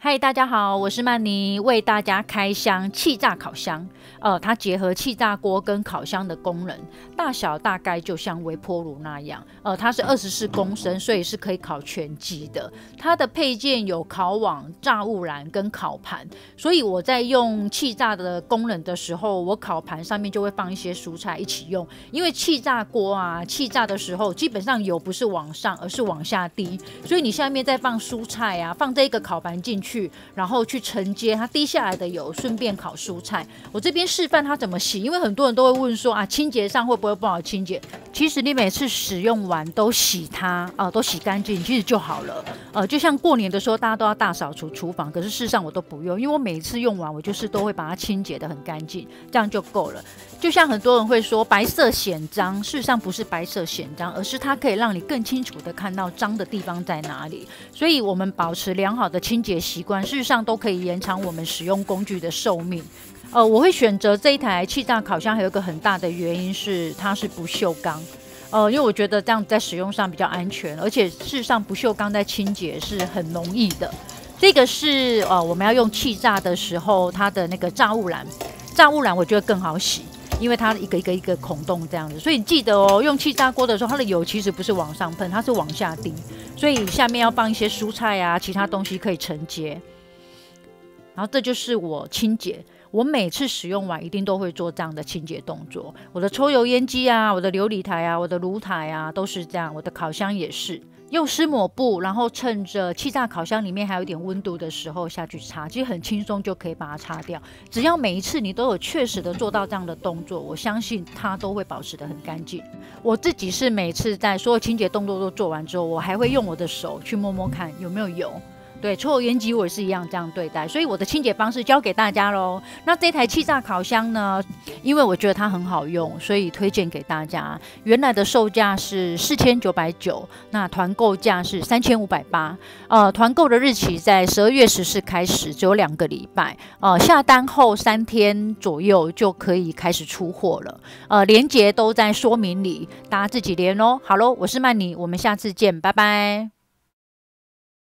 嗨，大家好，我是曼妮，为大家开箱气炸烤箱。呃，它结合气炸锅跟烤箱的功能，大小大概就像微波炉那样。呃，它是二十四公升，所以是可以烤全鸡的。它的配件有烤网、炸物篮跟烤盘，所以我在用气炸的功能的时候，我烤盘上面就会放一些蔬菜一起用。因为气炸锅啊，气炸的时候基本上油不是往上，而是往下滴，所以你下面再放蔬菜啊，放这个烤盘进去。去，然后去承接它滴下来的油，顺便烤蔬菜。我这边示范它怎么洗，因为很多人都会问说啊，清洁上会不会不好清洁？其实你每次使用完都洗它啊，都洗干净，其实就好了。呃，就像过年的时候，大家都要大扫除厨房，可是事实上我都不用，因为我每次用完，我就是都会把它清洁的很干净，这样就够了。就像很多人会说白色显脏，事实上不是白色显脏，而是它可以让你更清楚的看到脏的地方在哪里。所以，我们保持良好的清洁习习惯，事实上都可以延长我们使用工具的寿命。呃，我会选择这一台气炸烤箱，还有一个很大的原因是它是不锈钢。呃，因为我觉得这样在使用上比较安全，而且事实上不锈钢在清洁是很容易的。这个是呃我们要用气炸的时候，它的那个炸物篮，炸物篮我觉得更好洗。因为它一个一个一个孔洞这样子，所以记得哦，用气炸锅的时候，它的油其实不是往上喷，它是往下滴，所以下面要放一些蔬菜啊，其他东西可以承接。然后这就是我清洁，我每次使用完一定都会做这样的清洁动作。我的抽油烟机啊，我的琉璃台啊，我的炉台啊，都是这样，我的烤箱也是。用湿抹布，然后趁着气炸烤箱里面还有点温度的时候下去擦，其实很轻松就可以把它擦掉。只要每一次你都有确实的做到这样的动作，我相信它都会保持的很干净。我自己是每次在所有清洁动作都做完之后，我还会用我的手去摸摸看有没有油。对，抽油烟机我也是一样这样对待，所以我的清洁方式教给大家喽。那这台气炸烤箱呢？因为我觉得它很好用，所以推荐给大家。原来的售价是四千九百九，那团购价是三千五百八。呃，团购的日期在十二月十四开始，只有两个礼拜。呃，下单后三天左右就可以开始出货了。呃，链接都在说明里，大家自己连哦。好喽，我是曼妮，我们下次见，拜拜。